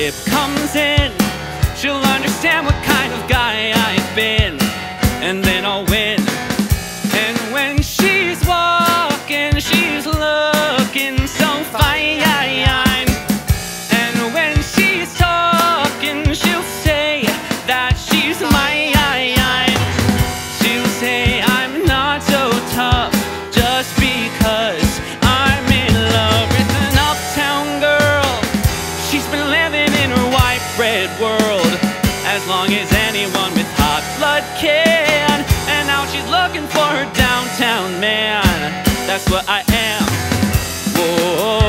ship comes in, she'll understand what kind of guy I've been, and then I'll win. And when she's walking, she's looking so fine. And when she's talking, she'll say that she's mine. She'll say I'm not so tough as as anyone with hot blood can. And now she's looking for her downtown man. That's what I am. Whoa.